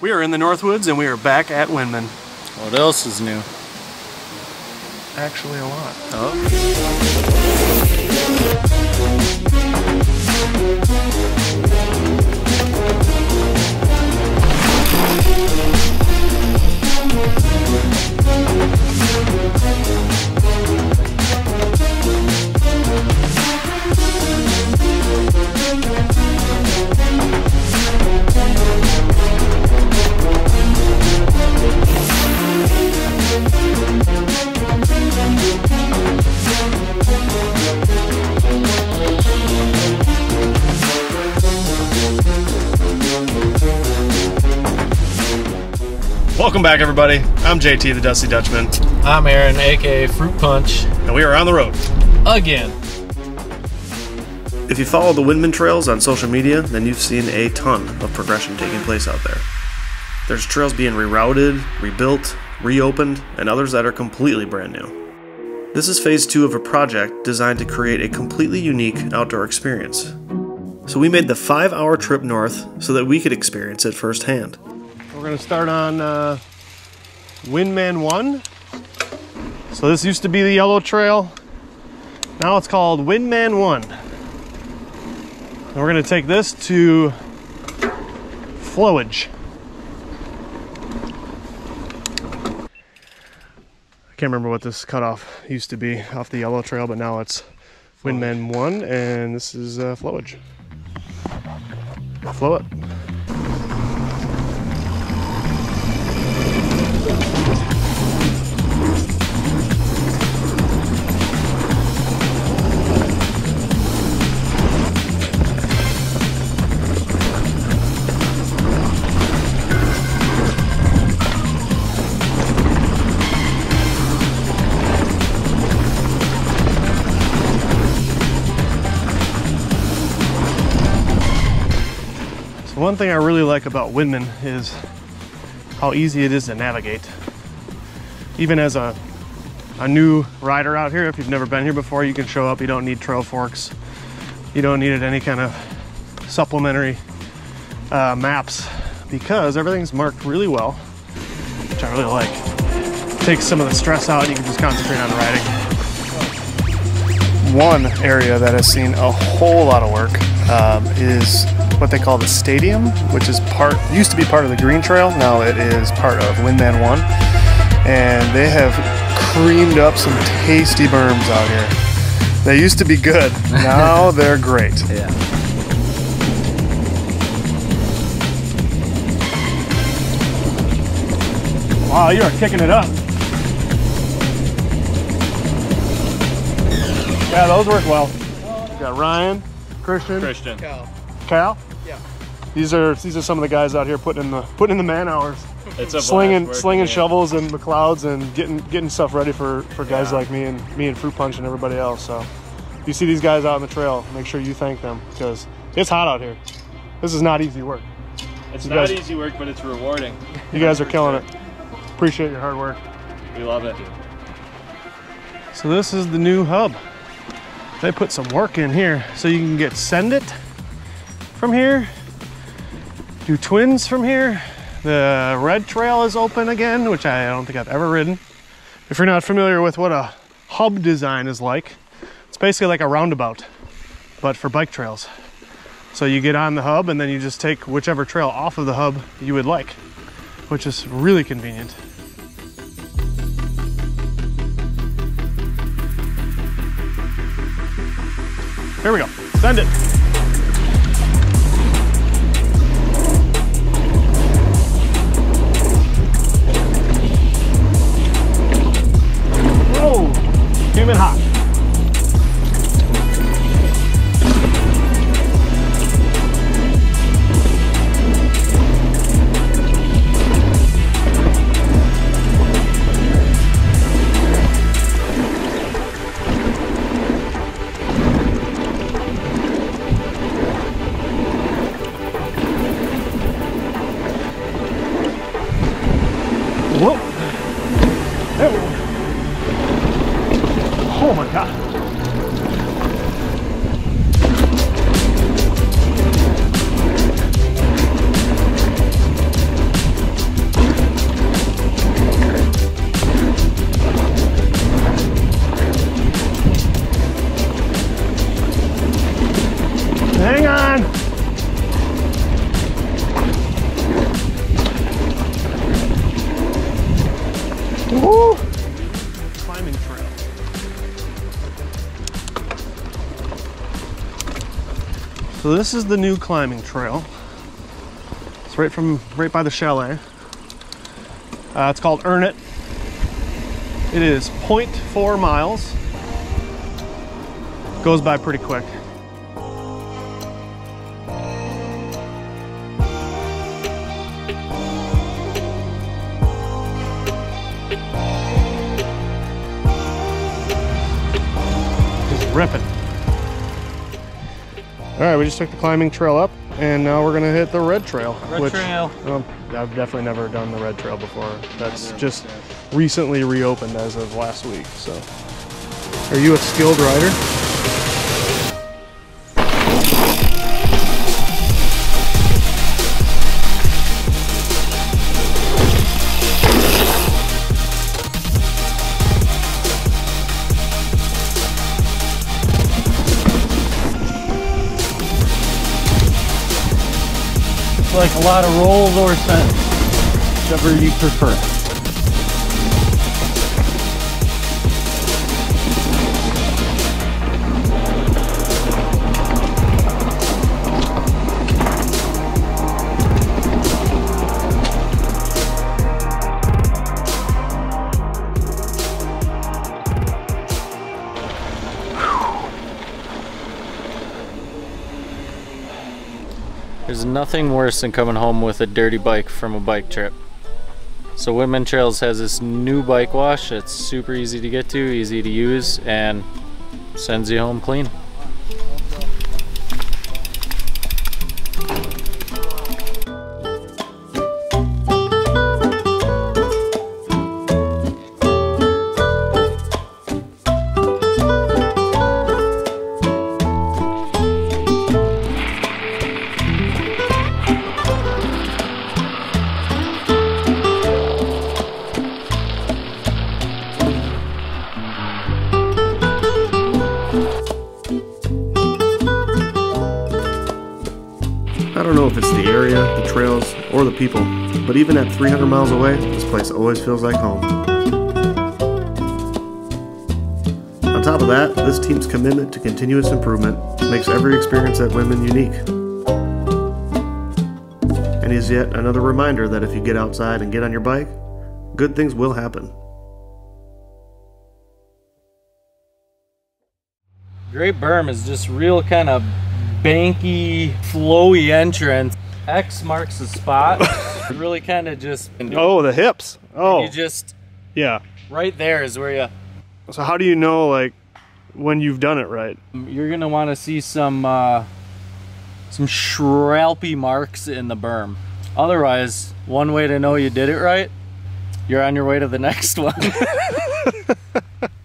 We are in the Northwoods and we are back at Winman. What else is new? Actually, a lot. Oh. Welcome back, everybody. I'm JT, the Dusty Dutchman, I'm Aaron, aka Fruit Punch. and we are on the road. Again. If you follow the Winman trails on social media, then you've seen a ton of progression taking place out there. There's trails being rerouted, rebuilt, reopened, and others that are completely brand new. This is phase two of a project designed to create a completely unique outdoor experience. So we made the five hour trip north so that we could experience it firsthand. We're to start on uh, Winman 1. So this used to be the yellow trail. Now it's called Winman 1. And we're to take this to Flowage. I can't remember what this cutoff used to be off the yellow trail, but now it's Winman 1, and this is uh, Flowage. Flow it. One thing I really like about Winman is how easy it is to navigate. Even as a, a new rider out here, if you've never been here before, you can show up. You don't need Trailforks. You don't need any kind of supplementary uh, maps because everything's marked really well, which I really like. Takes some of the stress out you can just concentrate on riding. One area that has seen a whole lot of work um, is what they call the stadium, which is part used to be part of the Green Trail. Now it is part of Winman One, and they have creamed up some tasty berms out here. They used to be good. Now they're great. Yeah. Wow, you are kicking it up. Yeah, those work well. Got Ryan, Christian, Christian. Cal. Yeah. These are these are some of the guys out here putting in the putting in the man hours, It's a slinging slinging working shovels and the clouds and getting getting stuff ready for for guys Yeah. like me and me and Fruit Punch and everybody else. So, if you see these guys out on the trail, make sure you thank them because it's hot out here. This is not easy work. It's You not guys- easy work, but it's rewarding. You guys are killing sure. it. Appreciate your hard work. We love it. So this is the new hub. They put some work in here so you can get send it from here, do twins from here. The red trail is open again, which I don't think I've ever ridden. If you're not familiar with what a hub design is like, it's basically like a roundabout, but for bike trails. So you get on the hub and then you just take whichever trail off of the hub you would like, which is really convenient. Here we go. Send it. Oh my god. So this is the new climbing trail. It's right from right by the chalet. Uh, it's called Earn It. It is 0.4 miles. Goes by pretty quick. Just ripping. All right, we just took the climbing trail up, and now we're gonna hit the red trail. Red trail. Well, I've definitely never done the red trail before. That's just recently reopened as of last week. So, are you a skilled rider? Like a lot of rolls or cents, whichever you prefer. There's nothing worse than coming home with a dirty bike from a bike trip. So Winman Trails has this new bike wash that's super easy to get to, easy to use, and sends you home clean. Or the people, but even at 300 miles away, this place always feels like home. On top of that, this team's commitment to continuous improvement makes every experience at Winman unique. And is yet another reminder that if you get outside and get on your bike, good things will happen. Great Berm is just real kind of banky, flowy entrance. X marks the spot. really kind of just. Oh, the hips. Oh, You just yeah. right there is where you So how do you know like when you've done it right? you're gonna want to see some uh, some shralpy marks in the berm. Otherwise, one way to know you did it right, you're on your way to the next one.